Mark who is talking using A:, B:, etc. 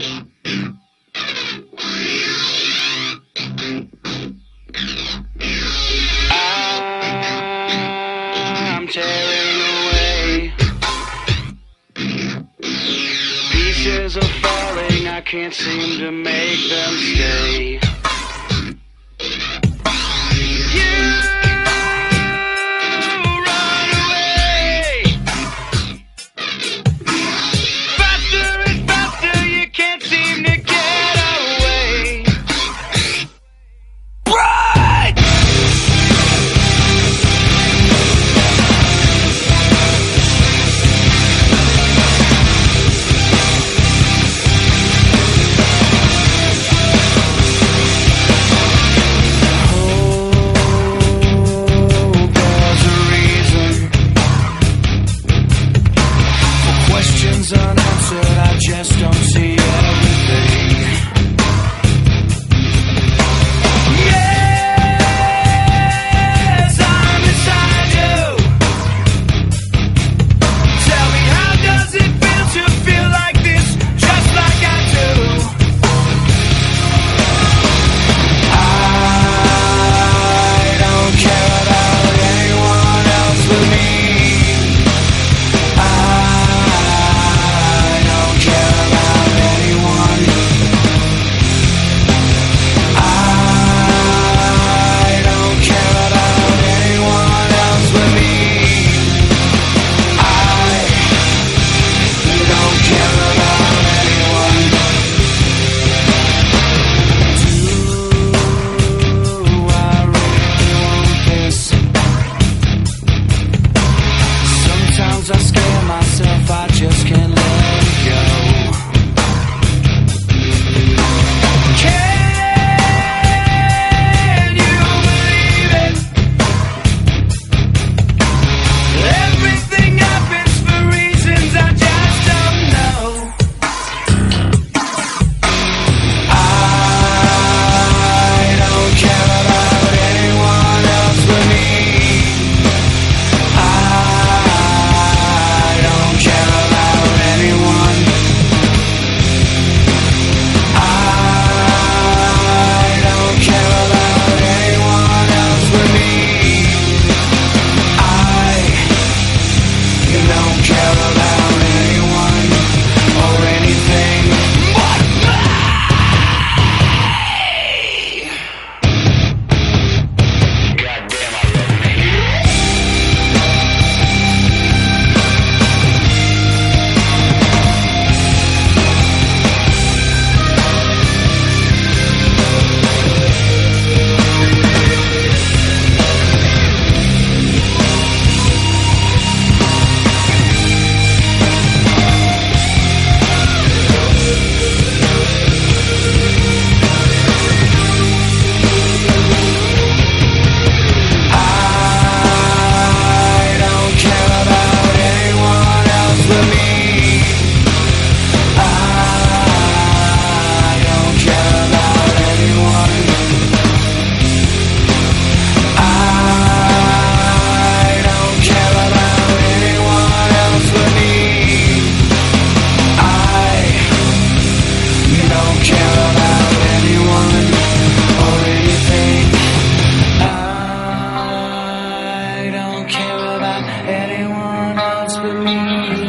A: I'm tearing away. Pieces are falling, I can't seem to make them stay. Amen.